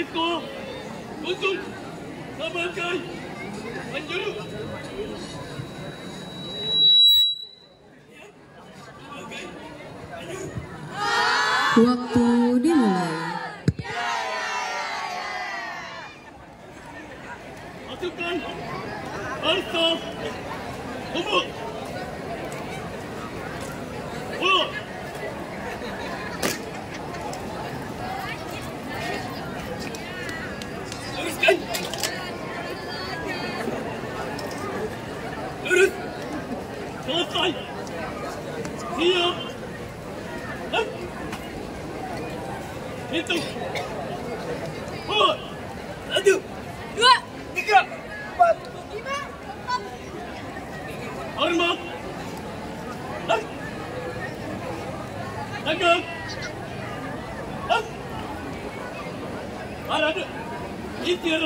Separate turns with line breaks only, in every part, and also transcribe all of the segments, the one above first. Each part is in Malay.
Rifko, Kosung, Sabakai, Anjulu.
Waktu dimulai.
Masukkan, Arsa, Umur. Let's go.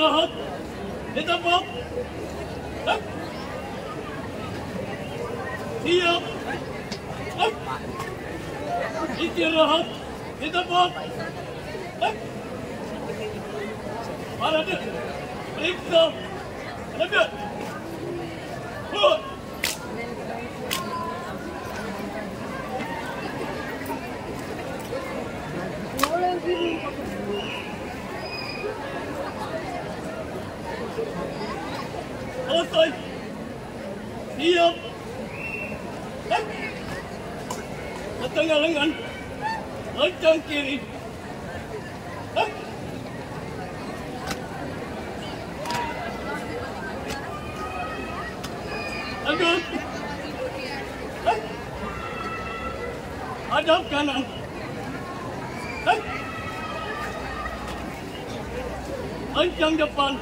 nog op. Dit op op. Hup. Hier op. Hup. Dit hier. Dit op Maar dit. Links op. Lengan. Lancang kiri. Hep. Tegak. Hep. Hadap kanan. Hep. Lancang depan.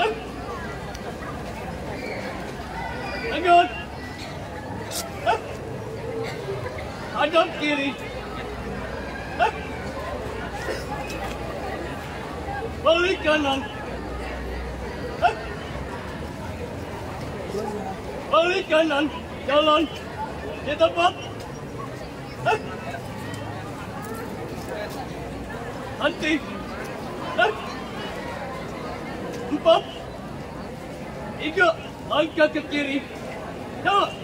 Hep. Hadap kiri. Hep. Balik kanan. Hep. Balik kanan. Jalan. Di tempat. Hep. Henti. Hep. Empat. Tiga. Langkah ke kiri. Ya.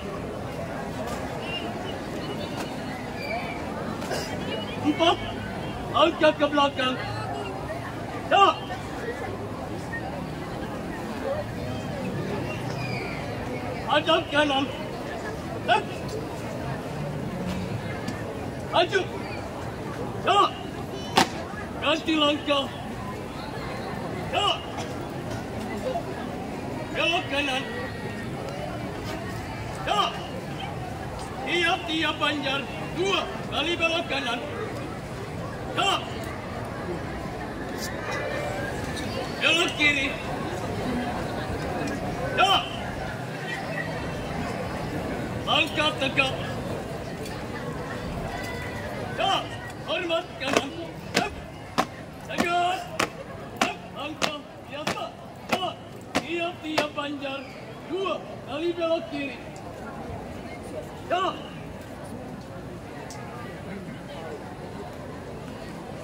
Empat. Langkah ke belakang. Ya. Hadap kanan. Hep. Maju. Ya. Ganti langkah. Ya. Belok kanan. Ya. Tiap-tiap banjar. Dua kali belok kanan. Ya. Belok kiri. Ya. Langkah tegak. Ya. Hormat kanan. Hup. Tegak. Hup. Langkah biasa. Ya. Tiap-tiap banjar. Dua kali belok kiri. Ya.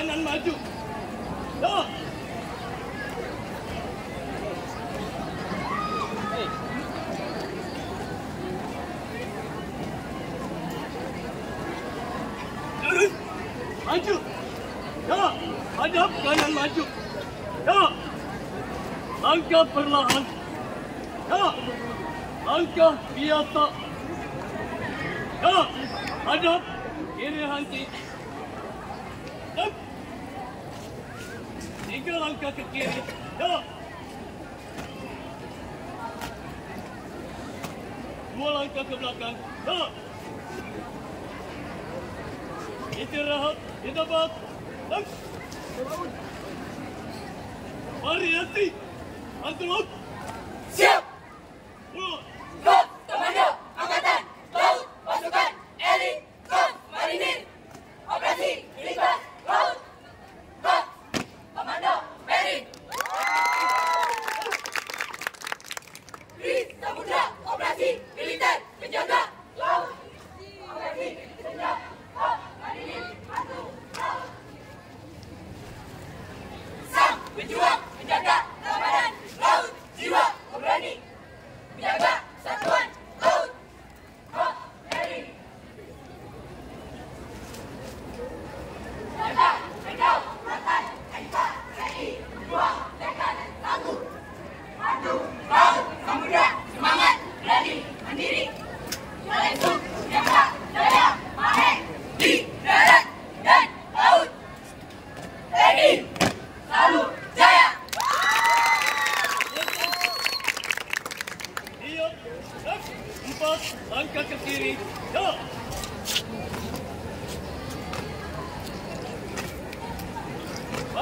Kanan maju. Terus maju. Ya. Hadap kanan maju. Ya. Langkah perlahan. Ya. Langkah biasa. Ya. Hadap kiri henti. Hup. Tiga langkah ke kiri. Ya. Dua langkah ke belakang. Ya. Istirahat di tempat. Up. Mari nanti. Antrot.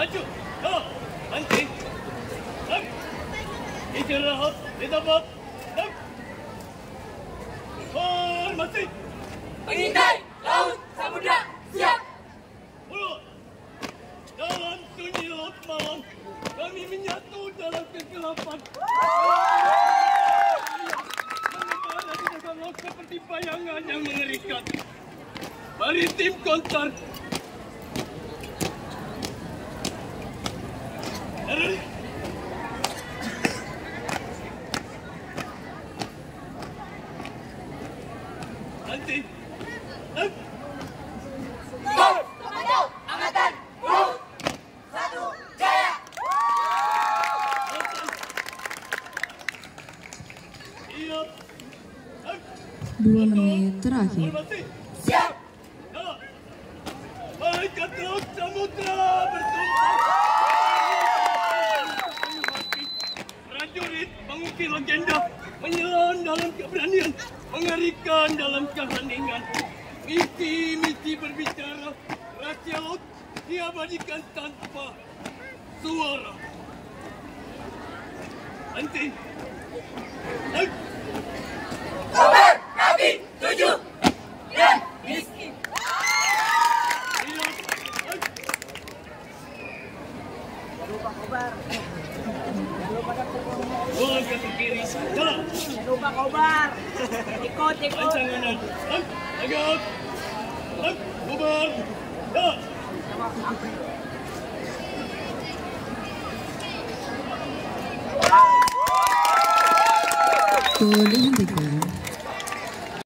Maju. Jalan.
Mancing. Up. Istirahat. Di tempat. Up. Hormati.
Pengintai Laut Samudra Siap
Pulang. Dalam sunyi laut malam, kami menyatu dalam kegelapan. Mengembara di dasar laut seperti bayangan yang mengerikan. Maritim kontar.
Dua menit terakhir.
Hormati.
Siap
Ya. Malaikat laut samudra bertumpah. Prajurit mengukir legenda, menyelam dalam keberanian, mengerikan dalam keheningan. Misi-misi berbicara, rahasia laut diabadikan tanpa suara. Nanti. Hai. 行こう行こう。
Golden Digger.